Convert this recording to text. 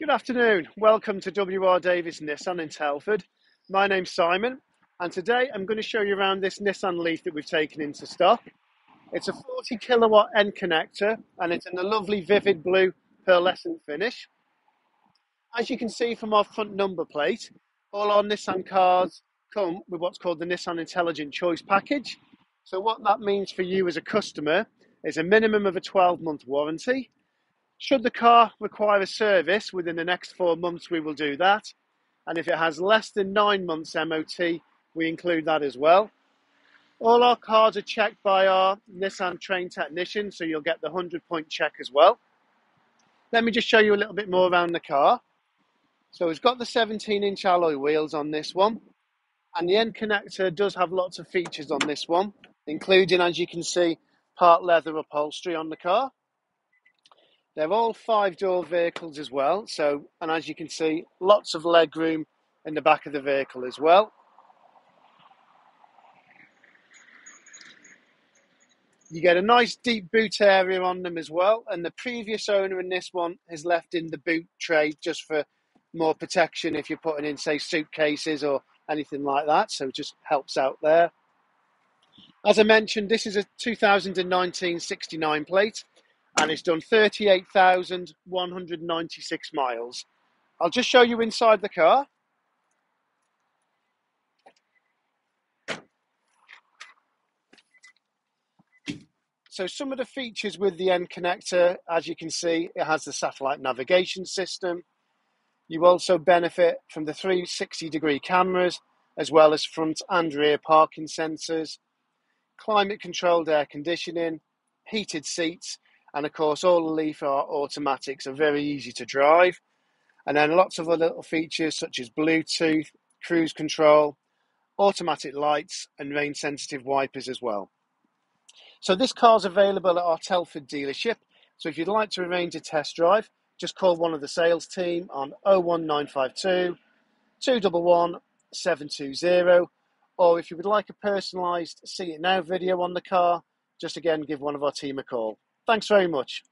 Good afternoon. Welcome to WR Davis Nissan in Telford. My name's Simon, and today I'm going to show you around this Nissan Leaf that we've taken into stock. It's a 40 kilowatt N-Connecta, and it's in a lovely vivid blue pearlescent finish. As you can see from our front number plate, all our Nissan cars come with what's called the Nissan Intelligent Choice package. So what that means for you as a customer is a minimum of a 12 month warranty. Should the car require a service within the next four months, we will do that. And if it has less than nine months MOT, we include that as well. All our cars are checked by our Nissan trained technician, so you'll get the 100 point check as well. Let me just show you a little bit more around the car. So it's got the 17 inch alloy wheels on this one, and the N-Connecta does have lots of features on this one, including, as you can see, part leather upholstery on the car. They're all five door vehicles as well. So, and as you can see, lots of leg room in the back of the vehicle as well. You get a nice deep boot area on them as well. And the previous owner in this one has left in the boot tray just for more protection if you're putting in, say, suitcases or anything like that. So it just helps out there. As I mentioned, this is a 2019 69 plate and it's done 38,196 miles. I'll just show you inside the car. So some of the features with the N-Connecta, as you can see, it has the satellite navigation system. You also benefit from the 360 degree cameras, as well as front and rear parking sensors climate controlled air conditioning, heated seats, and of course, all the Leaf are automatics are very easy to drive. And then lots of other little features such as Bluetooth, cruise control, automatic lights, and rain sensitive wipers as well. So, this car is available at our Telford dealership. So, if you'd like to arrange a test drive, just call one of the sales team on 01952 211 720 or if you would like a personalised see it now video on the car, just again give one of our team a call. Thanks very much.